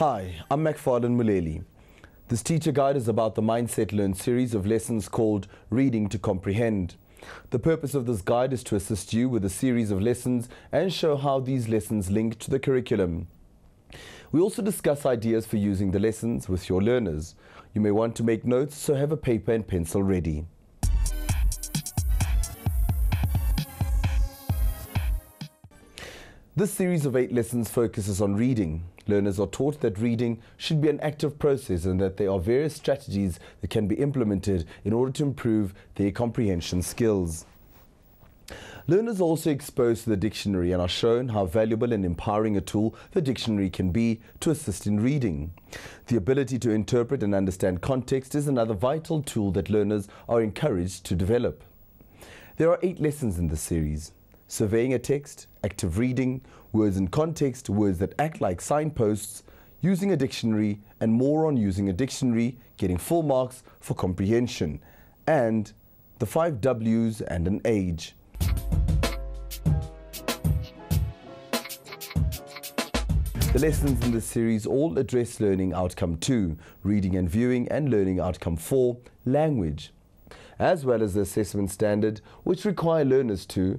Hi, I'm McFarlane Muleli. This teacher guide is about the Mindset Learn series of lessons called Reading to Comprehend. The purpose of this guide is to assist you with a series of lessons and show how these lessons link to the curriculum. We also discuss ideas for using the lessons with your learners. You may want to make notes, so have a paper and pencil ready. This series of eight lessons focuses on reading. Learners are taught that reading should be an active process and that there are various strategies that can be implemented in order to improve their comprehension skills. Learners are also exposed to the dictionary and are shown how valuable and empowering a tool the dictionary can be to assist in reading. The ability to interpret and understand context is another vital tool that learners are encouraged to develop. There are eight lessons in this series surveying a text, active reading, words in context, words that act like signposts, using a dictionary, and more on using a dictionary, getting full marks for comprehension, and the five W's and an H. The lessons in this series all address learning outcome 2, reading and viewing, and learning outcome 4, language, as well as the assessment standard, which require learners to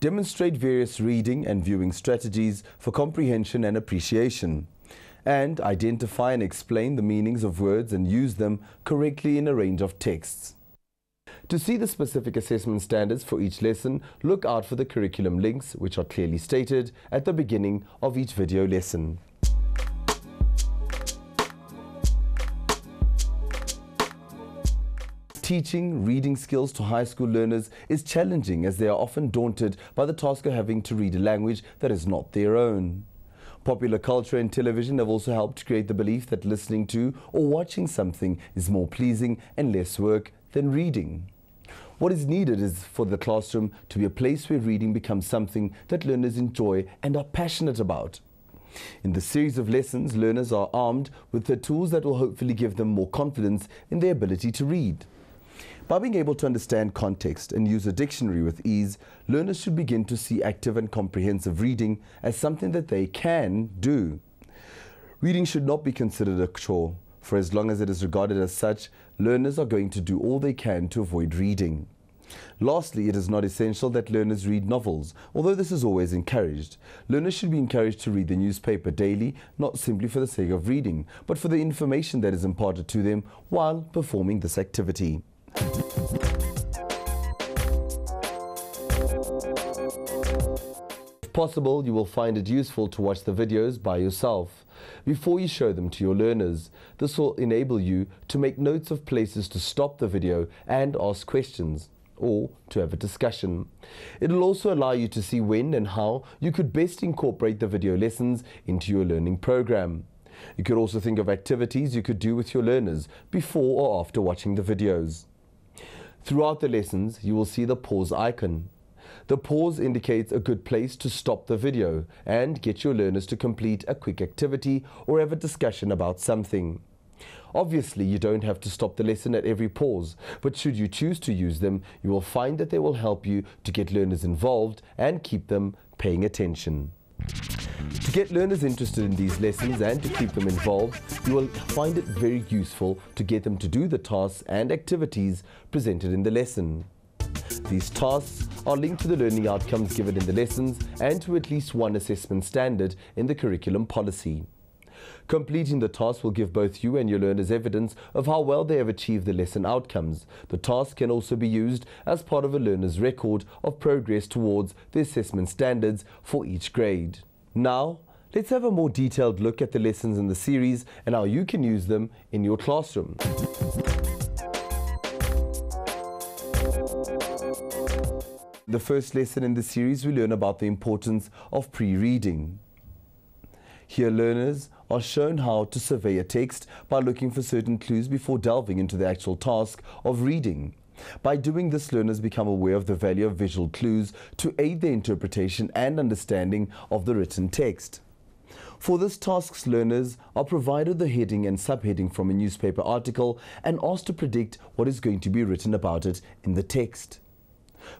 demonstrate various reading and viewing strategies for comprehension and appreciation, and identify and explain the meanings of words and use them correctly in a range of texts. To see the specific assessment standards for each lesson, look out for the curriculum links which are clearly stated at the beginning of each video lesson. Teaching reading skills to high school learners is challenging as they are often daunted by the task of having to read a language that is not their own. Popular culture and television have also helped create the belief that listening to or watching something is more pleasing and less work than reading. What is needed is for the classroom to be a place where reading becomes something that learners enjoy and are passionate about. In the series of lessons, learners are armed with the tools that will hopefully give them more confidence in their ability to read. By being able to understand context and use a dictionary with ease, learners should begin to see active and comprehensive reading as something that they can do. Reading should not be considered a chore, for as long as it is regarded as such, learners are going to do all they can to avoid reading. Lastly, it is not essential that learners read novels, although this is always encouraged. Learners should be encouraged to read the newspaper daily, not simply for the sake of reading, but for the information that is imparted to them while performing this activity. If possible, you will find it useful to watch the videos by yourself before you show them to your learners. This will enable you to make notes of places to stop the video and ask questions or to have a discussion. It will also allow you to see when and how you could best incorporate the video lessons into your learning program. You could also think of activities you could do with your learners before or after watching the videos. Throughout the lessons, you will see the pause icon. The pause indicates a good place to stop the video and get your learners to complete a quick activity or have a discussion about something. Obviously, you don't have to stop the lesson at every pause, but should you choose to use them, you will find that they will help you to get learners involved and keep them paying attention. To get learners interested in these lessons and to keep them involved, you will find it very useful to get them to do the tasks and activities presented in the lesson. These tasks are linked to the learning outcomes given in the lessons and to at least one assessment standard in the curriculum policy. Completing the task will give both you and your learners evidence of how well they have achieved the lesson outcomes. The task can also be used as part of a learner's record of progress towards the assessment standards for each grade. Now, let's have a more detailed look at the lessons in the series and how you can use them in your classroom. The first lesson in the series, we learn about the importance of pre-reading. Here, learners are shown how to survey a text by looking for certain clues before delving into the actual task of reading. By doing this, learners become aware of the value of visual clues to aid their interpretation and understanding of the written text. For this task, learners are provided the heading and subheading from a newspaper article and asked to predict what is going to be written about it in the text.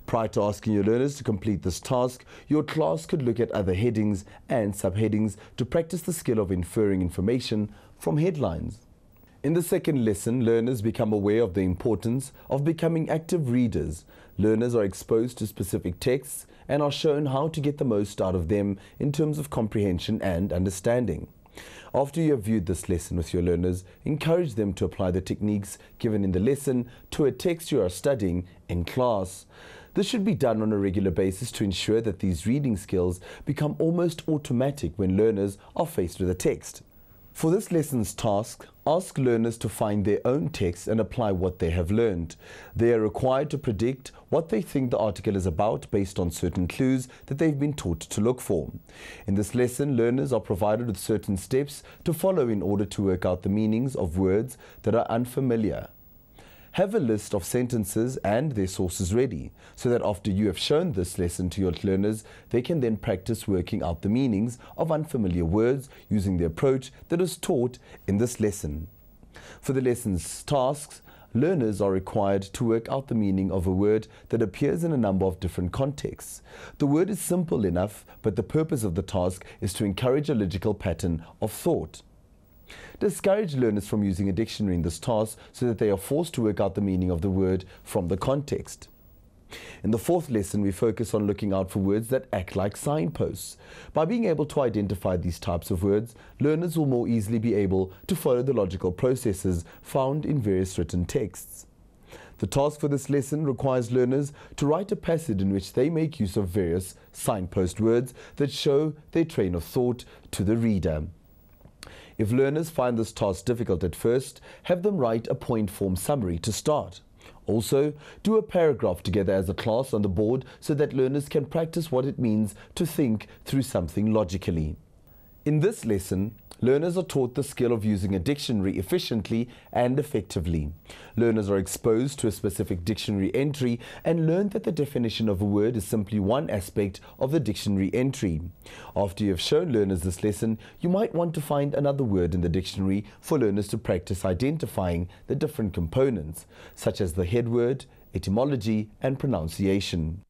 Prior to asking your learners to complete this task, your class could look at other headings and subheadings to practice the skill of inferring information from headlines. In the second lesson, learners become aware of the importance of becoming active readers. Learners are exposed to specific texts and are shown how to get the most out of them in terms of comprehension and understanding. After you have viewed this lesson with your learners, encourage them to apply the techniques given in the lesson to a text you are studying in class. This should be done on a regular basis to ensure that these reading skills become almost automatic when learners are faced with a text. For this lesson's task, ask learners to find their own text and apply what they have learned. They are required to predict what they think the article is about based on certain clues that they've been taught to look for. In this lesson, learners are provided with certain steps to follow in order to work out the meanings of words that are unfamiliar. Have a list of sentences and their sources ready so that after you have shown this lesson to your learners, they can then practice working out the meanings of unfamiliar words using the approach that is taught in this lesson. For the lesson's tasks, learners are required to work out the meaning of a word that appears in a number of different contexts. The word is simple enough, but the purpose of the task is to encourage a logical pattern of thought. Discourage learners from using a dictionary in this task so that they are forced to work out the meaning of the word from the context. In the fourth lesson, we focus on looking out for words that act like signposts. By being able to identify these types of words, learners will more easily be able to follow the logical processes found in various written texts. The task for this lesson requires learners to write a passage in which they make use of various signpost words that show their train of thought to the reader. If learners find this task difficult at first, have them write a point form summary to start. Also, do a paragraph together as a class on the board so that learners can practice what it means to think through something logically. In this lesson, learners are taught the skill of using a dictionary efficiently and effectively. Learners are exposed to a specific dictionary entry and learn that the definition of a word is simply one aspect of the dictionary entry. After you have shown learners this lesson, you might want to find another word in the dictionary for learners to practice identifying the different components, such as the head word, etymology, and pronunciation.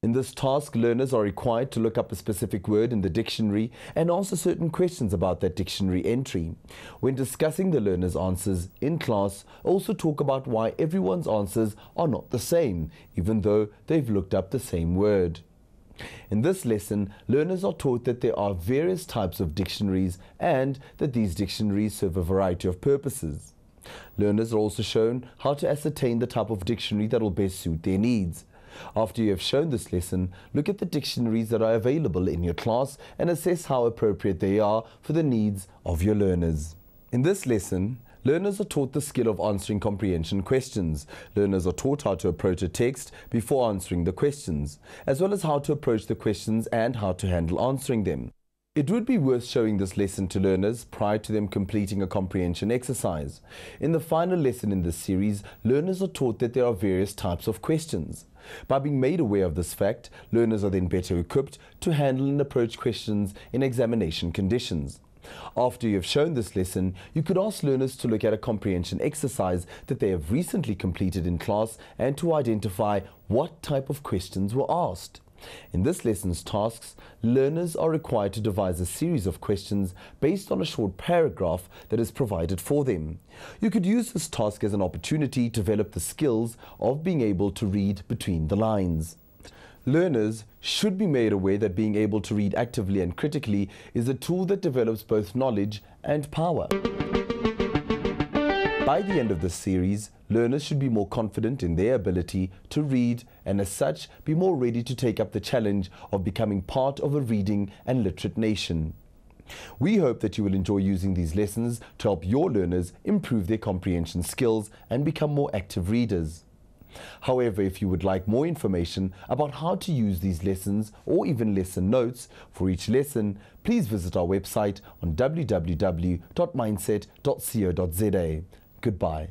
In this task, learners are required to look up a specific word in the dictionary and answer certain questions about that dictionary entry. When discussing the learner's answers in class, also talk about why everyone's answers are not the same, even though they've looked up the same word. In this lesson, learners are taught that there are various types of dictionaries and that these dictionaries serve a variety of purposes. Learners are also shown how to ascertain the type of dictionary that will best suit their needs. After you have shown this lesson, look at the dictionaries that are available in your class and assess how appropriate they are for the needs of your learners. In this lesson, Learners are taught the skill of answering comprehension questions. Learners are taught how to approach a text before answering the questions, as well as how to approach the questions and how to handle answering them. It would be worth showing this lesson to learners prior to them completing a comprehension exercise. In the final lesson in this series, learners are taught that there are various types of questions. By being made aware of this fact, learners are then better equipped to handle and approach questions in examination conditions. After you have shown this lesson, you could ask learners to look at a comprehension exercise that they have recently completed in class and to identify what type of questions were asked. In this lesson's tasks, learners are required to devise a series of questions based on a short paragraph that is provided for them. You could use this task as an opportunity to develop the skills of being able to read between the lines. Learners should be made aware that being able to read actively and critically is a tool that develops both knowledge and power. By the end of this series, learners should be more confident in their ability to read and as such be more ready to take up the challenge of becoming part of a reading and literate nation. We hope that you will enjoy using these lessons to help your learners improve their comprehension skills and become more active readers. However, if you would like more information about how to use these lessons or even lesson notes for each lesson, please visit our website on www.mindset.co.za. Goodbye.